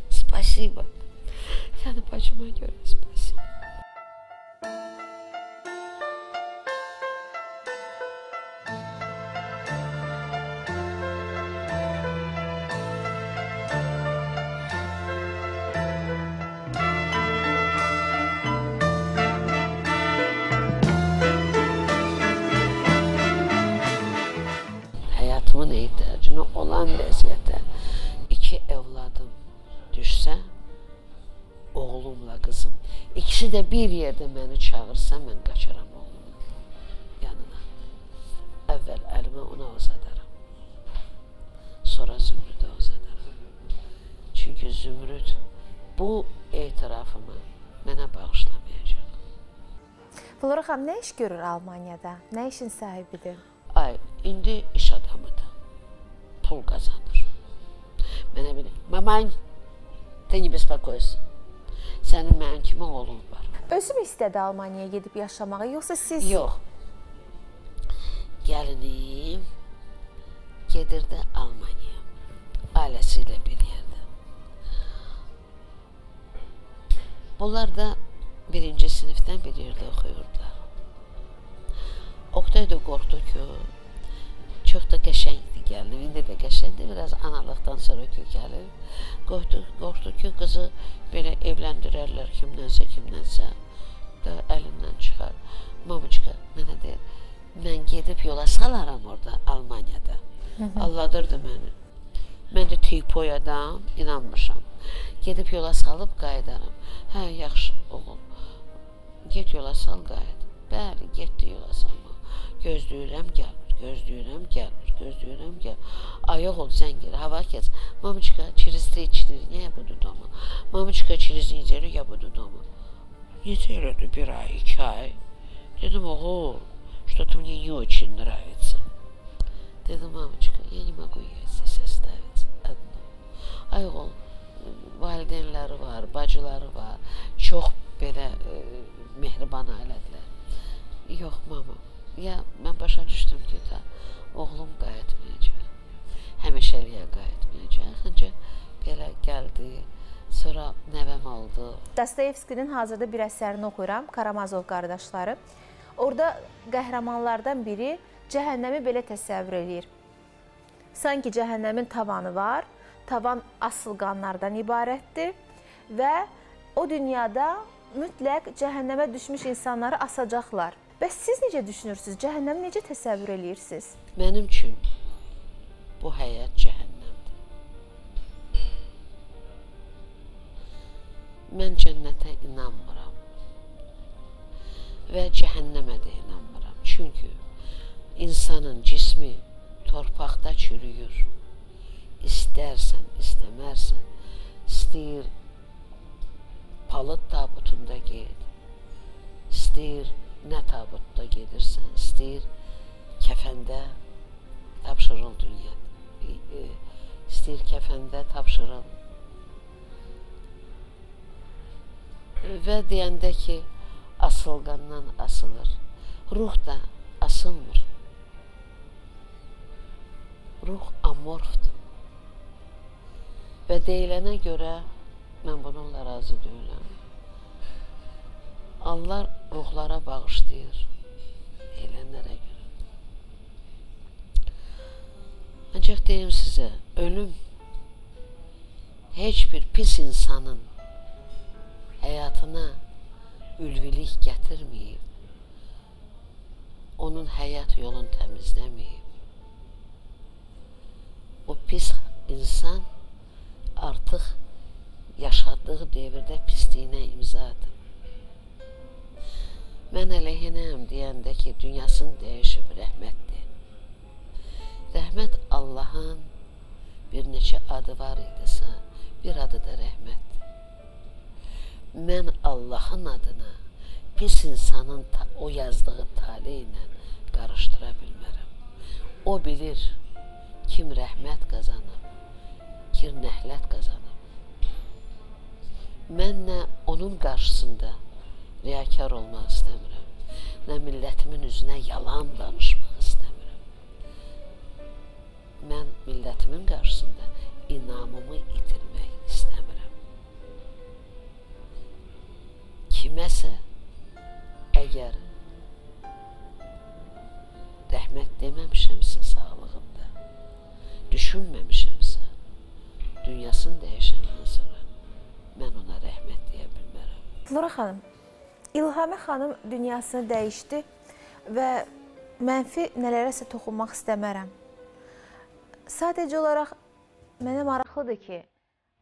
Спасибо. Я на почему спасибо. çağırsa, mən qaçaram oğlumun yanına. Əvvəl əlimi ona uzadaram. Sonra Zümrüdə uzadaram. Çünki Zümrüd bu etirafımı mənə bağışlamayacaq. Flora xanım nə iş görür Almaniyada? Nə işin sahibidir? Ay, indi iş adamıdır. Pul qazanır. Mənə bilir, maman, ты не беспокойся. Sənin mənim kimi oğlun var. Özü mü istədi Almaniyaya gedib yaşamağı, yoxsa siz? Yox. Gəlinim gedirdi Almaniya. Ailəsi ilə bir yerdə. Bunlar da birinci sinifdən bir yerdə oxuyurdular. Oktay da qorxdu ki, çox da qəşəngdir gəlinim. İndi də qəşəngdir, biraz analıqdan sonra kökəlir. Qorxdu, qorxdu ki, qızı belə evləndirərlər kimdənsə, kimdənsə da əlindən çıxar. Mamuçka mənə deyir, mən gedib yola salaram orada Almaniyada. Alladırdı məni. Mən də tipoy adam, inanmışam. Gedib yola salıb qayıdaram. Hə, yaxşı oğul. Get yola sal qayıt. Bəli, getdi yola salma. Gözləyirəm, gəlmir. gözləyirəm, gəlmir, gözləyirəm, gəl. Ayaq ol, zəng elə, hava kəs. Mamiçka, через 3-4 дня я буду дома. Мамочка, через неделю я буду дома. Necə elədi? Bir ay, iki ay. Dedim, oğul, что-то мне не очень нравится. Dedim, мамочка, я не могу ее здесь оставить одну. Ayıq ol, valideynləri var, bacıları var. Çox belə ə, mehriban ailədilər. Yox, mama. Ya mən başa düşdüm ki, da oğlum qayıtmayacaq. Həmişəliyə qayıtmayacaq. Ancaq belə gəldi. Sonra nəvəm oldu. Dostoyevskinin hazırda bir əsərini oxuyuram, Karamazov qardaşları. Orada qəhrəmanlardan biri cəhənnəmi belə təsəvvür eləyir. Sanki cəhənnəmin tavanı var, tavan asılqanlardan ibarətdir və o dünyada mütləq cəhənnəmə düşmüş insanları asacaqlar. Bəs siz necə düşünürsüz? Cəhənnəmi necə təsəvvür eləyirsiniz? Mənim üçün bu həyat cəhənnəmdir. Mən cənnətə inanmıram. Və cəhənnəmə də inanmıram. Çünki insanın cismi torpaqda çürüyür. İstərsən, istəmərsən, istəyir palıd tabutunda get, istəyir nə tabutda gedirsən, istəyir kəfəndə tapşırıl dünya. E, istəyir kəfəndə tapşırıl. Və deyəndə ki, asılqandan asılır. Ruh da asılmır. Ruh amorfdur. Və deyilənə görə mən bununla razı deyiləm. Allah ruhlara bağışlayır. Deyilənlərə görə. Ancaq deyim sizə, ölüm heç bir pis insanın həyatına ülvilik gətirməyib. Onun həyat yolunu təmizləməyib. O pis insan artıq yaşadığı dövrdə pisliyinə imza atıb. Mən əleyhinəyəm deyəndə ki, dünyasını dəyişib rəhmətdir. Rəhmət Allahın bir neçə adı var idisə, bir adı da rəhmətdir. Mən Allahın adına pis insanın o yazdığı tali ilə qarışdıra bilmərəm. O bilir kim rəhmət qazanıb, kim nəhlət qazanıb. Mən nə onun qarşısında riyakar olmaq istəmirəm, nə millətimin üzünə yalan danışmaq istəmirəm. Mən millətimin qarşısında inamımı itirmək istəmirəm. Kiməsə əgər rəhmət deməmişəmsə sağlığında, düşünməmişəmsə, dünyasını dəyişəndən sonra mən ona rəhmət deyə bilmərəm. Flora xanım, İlhamə xanım dünyasını dəyişdi və mənfi nələrəsə toxunmaq istəmərəm. Sadəcə olaraq mənə maraqlıdır ki,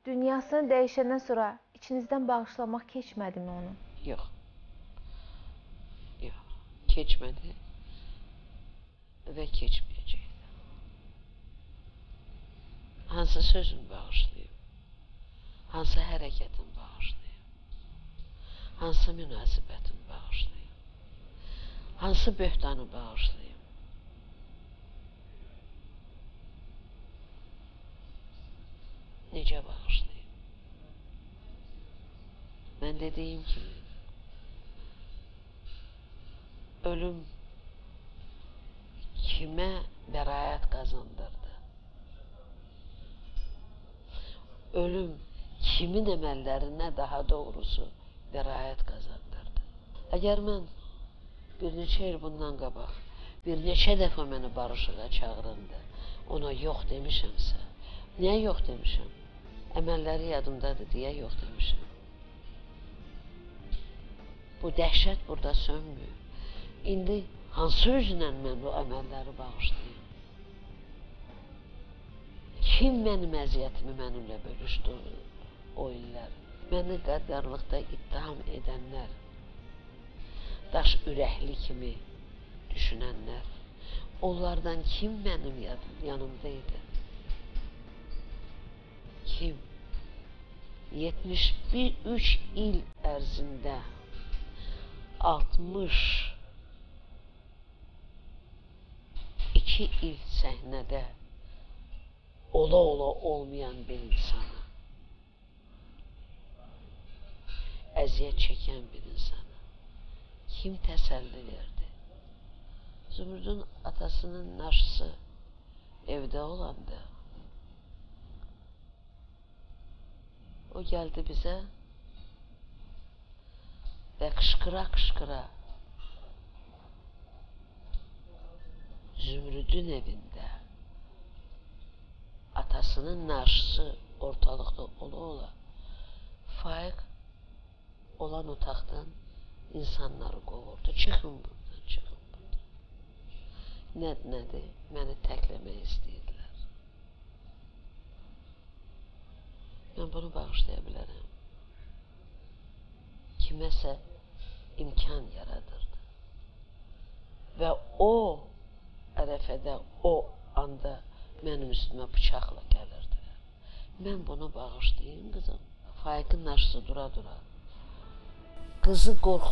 dünyasını dəyişəndən sonra içinizdən bağışlamaq keçmədimi onu? Yox. Yox, keçmədi və keçməyəcək. Hansı sözün bağışlayıb? Hansı hərəkətin bağışlayıb? Hansı münasibətin bağışlayıb? Hansı böhtanı bağışlayıb? Necə bağışlayıb? Mən dediyim kimi ölüm kimə bəraət qazandırdı? Ölüm kimin əməllərinə daha doğrusu bəraət qazandırdı? Əgər mən bir neçə il bundan qabaq bir neçə dəfə məni barışığa çağıranda ona yox demişəmsə, niyə yox demişəm? Əməlləri yadımdadır deyə yox demişəm. Bu dəhşət burada sönmür. İndi hansı üzlə mən bu əməlləri bağışlayım? Kim mənim əziyyətimi mənimlə bölüşdü o illər? Məni qəddarlıqda ittiham edənlər, daş ürəkli kimi düşünənlər, onlardan kim mənim yadım, yanımdaydı? Kim? 73 il ərzində 60 iki il səhnədə ola-ola olmayan bir insana eziyet çeken bir insana kim teselli verdi? Zümrüt'ün atasının naşısı evde olandı. O geldi bize ve kışkıra kışkıra Zümrüt'ün evinde atasının naşısı ortalıkta ola ola Faik olan otaqdan insanları qovurdu. Çıxın buradan, çıxın buradan. Nədir, nədir? Məni təkləmək istəyirdilər. Mən bunu bağışlaya bilərəm. Kiməsə imkan yaradırdı. Və o ərəfədə, o anda mənim üstümə bıçaqla gəlirdilər. Mən bunu bağışlayın qızım. Faiqin naşısı dura-dura. Qızı qorx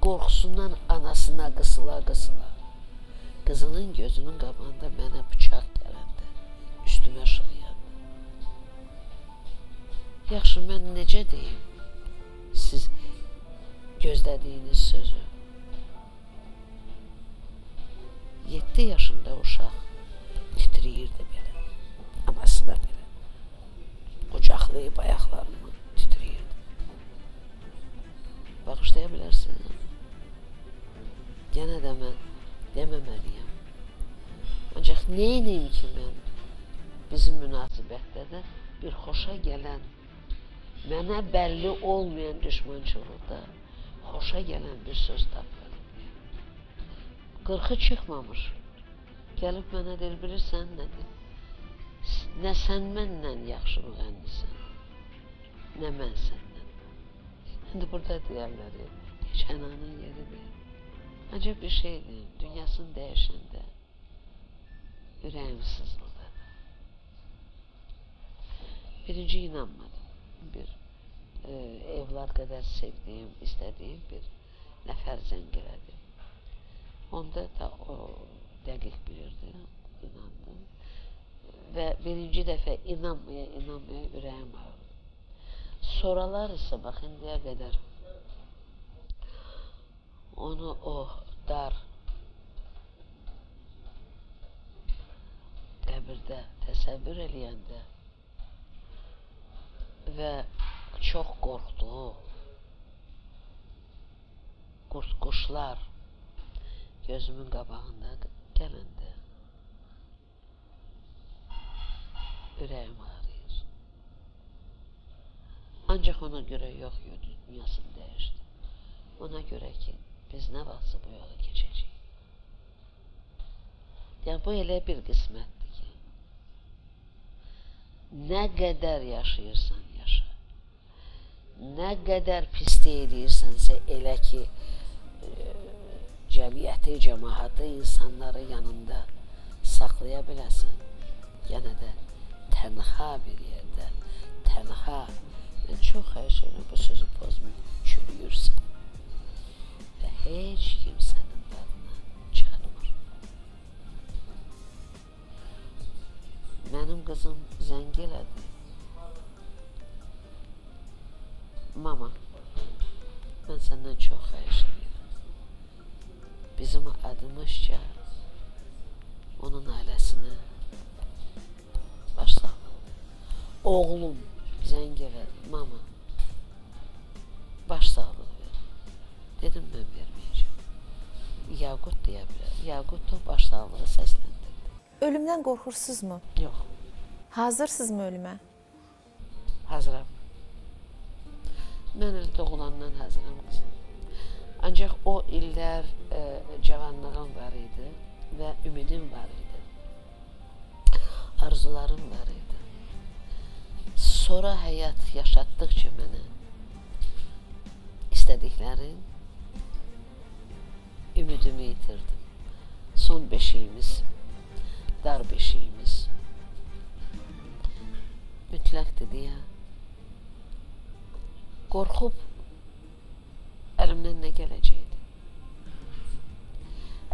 qorxusundan anasına qısıla-qısıla. Qızının gözünün qabağında mənə bıçaq gələndə üstümə şığıyandı. Yaxşı, mən necə deyim siz gözlədiyiniz sözü? 7 yaşında uşaq titrəyirdi belə. Anasına belə. Qucaqlayıb titrəyirdi. Bağışlaya bilərsiniz. Yenə də mən deməməliyəm. Ancaq neyniyim ki, mən bizim münasibətdə də bir xoşa gələn, mənə bəlli olmayan düşmançılıqda xoşa gələn bir söz tapmadım. Qırxı çıxmamış. Gəlib mənə deyir, bilirsən nədir? Nə sən məndən yaxşı müğənnisən, nə mən səndən. İndi burada deyərlər, heç ənanın yeridir. Ancaq bir şeydir, dünyasını dəyişəndə ürəyim sızıldı. Birinci inanmadım. Bir e, evlad qədər sevdiyim, istədiyim bir nəfər zəng elədi. Onda da o dəqiq bilirdi, inandım. Və birinci dəfə inanmaya, inanmaya ürəyim ağrıdı. Sonralar isə bax indiyə qədər onu o dar qəbirdə təsəvvür eləyəndə və çox qorxduğu qurt quşlar gözümün qabağında gələndə ürəyim ağrıyır. Ancaq ona görə yox, dünyasını dəyişdi. Ona görə ki, biz nə vaxtsa bu yola keçəcəyik. Yəni, bu elə bir qismətdir ki, nə qədər yaşayırsan, yaşa. Nə qədər pislik edirsənsə, elə ki, e, cəmiyyəti, cəmahatı, insanları yanında saxlaya biləsən. Yenə də tənha bir yerdə, tənha. Mən çox xəyiş edirəm, bu sözü pozmayın, çürüyürsən. Və heç kim sənin dadına çatmır. Mənim qızım zəng elədi. Mama, mən səndən çox xəyiş edirəm. Bizim adımızca onun ailəsinə başsağlığı. Oğlum zəng elədi, mama, başsağlığı ver. Dedim, mən verməyəcəm. Yaqut deyə bilər. Yaqut da başsağlığı səsləndirdi. Ölümdən qorxursunuzmu? Yox, Hazırsınızmı ölümə? hazıram. Mən elə doğulandan hazıram qızım. Ancaq o illər e, cavanlığım var idi və ümidim var idi. Arzularım var idi. Sonra həyat yaşatdıqca mənə istədiklərim ümidimi itirdim. son beşiyimiz, dar beşiyimiz mütləqdir deyə qorxub əlimdən nə gələcəkdi?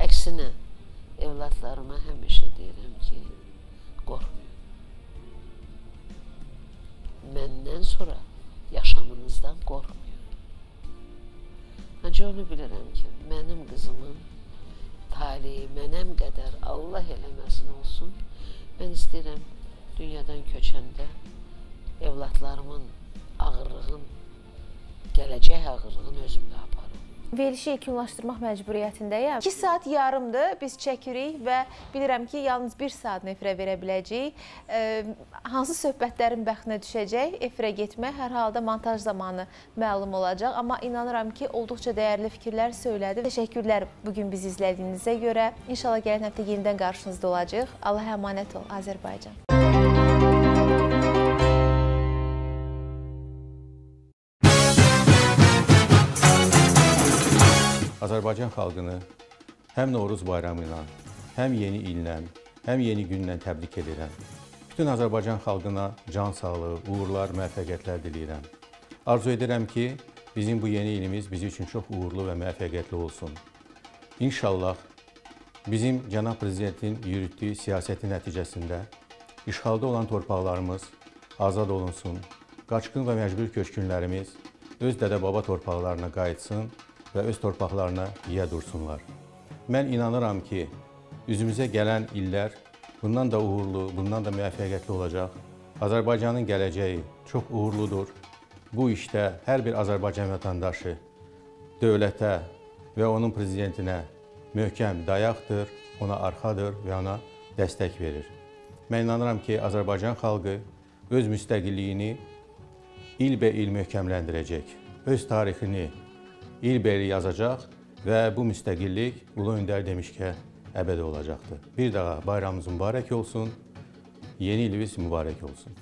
Əksinə, evladlarıma həmişə deyirəm ki, qorxmayın. Məndən sonra yaşamınızdan qorxmayın. Ancaq onu bilirəm ki, mənim qızımın taleyi mənəm qədər Allah eləməsin olsun. Mən istəyirəm dünyadan köçəndə evladlarımın ağırlığın, gələcək ağırlığını özümlə aparım. Verilişi yekunlaşdırmaq məcburiyyətindəyəm. 2 saat yarımdır biz çəkirik və bilirəm ki, yalnız 1 saat efirə verə biləcəyik. E, hansı söhbətlərin bəxtinə düşəcək efirə getmək hər halda montaj zamanı məlum olacaq, amma inanıram ki, olduqca dəyərli fikirlər söylədi. Təşəkkürlər bu gün bizi izlədiyinizə görə. İnşallah gələn həftə yenidən qarşınızda olacağıq. Allah əmanət ol Azərbaycan. Azərbaycan xalqını həm Novruz bayramı ilə, həm yeni illə, həm yeni günlə təbrik edirəm. Bütün Azərbaycan xalqına can sağlığı, uğurlar, müvəffəqiyyətlər diləyirəm. Arzu edirəm ki, bizim bu yeni ilimiz bizim üçün çox uğurlu və müvəffəqiyyətli olsun. İnşallah bizim cənab prezidentin yürütdüyü siyasətin nəticəsində işğalda olan torpaqlarımız azad olunsun, qaçqın və məcbur köçkünlərimiz öz dədə-baba torpaqlarına qayıtsın və öz torpaqlarına yiyə dursunlar. Mən inanıram ki, üzümüzə gələn illər bundan da uğurlu, bundan da müvəffəqiyyətli olacaq. Azərbaycanın gələcəyi çox uğurludur. Bu işdə hər bir Azərbaycan vətəndaşı dövlətə və onun prezidentinə möhkəm dayaqdır, ona arxadır və ona dəstək verir. Mən inanıram ki, Azərbaycan xalqı öz müstəqilliyini ilbə-il möhkəmləndirəcək. Öz tarixini ilbəli yazacaq və bu müstəqillik Ulu Öndər demiş ki, əbədi olacaqdır. Bir daha bayramımız mübarək olsun, yeni ilimiz mübarək olsun.